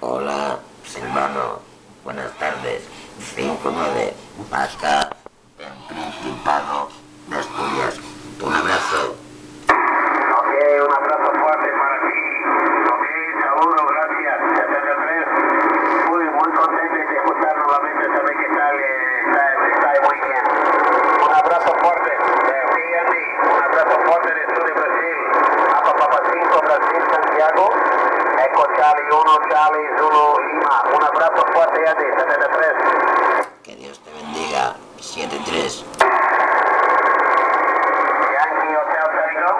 Hola, Silvano. Buenas tardes. 5-9. Pasca. En Principado de Asturias. Un abrazo. Ok, un abrazo fuerte para ti. Ok, saludo, gracias. 73. Muy, muy contento de escuchar nuevamente. Sabe que está, eh, está, está muy bien. Un abrazo fuerte. Sí, Andy. Un abrazo fuerte de sur de Brasil. Así Santiago, Eco Charlie 1, Charlie Zulu Lima. Un abrazo fuerte a ti, 73. Que Dios te bendiga, 73. Yankee Hotel Tango.